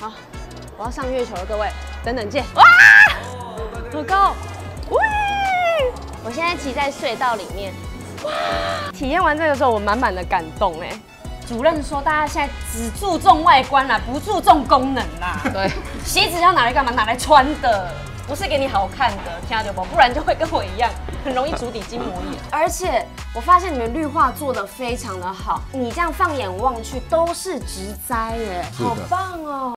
好，我要上月球了，各位，等等见。哇，好高！喂，我现在骑在隧道里面。哇，体验完这个之后，我满满的感动哎。主任说，大家现在只注重外观啦，不注重功能啦。对，鞋子要拿来干嘛？拿来穿的，不是给你好看的，听到不？不然就会跟我一样，很容易足底筋膜炎。而且我发现你们绿化做的非常的好，你这样放眼望去都是植栽耶，好棒哦。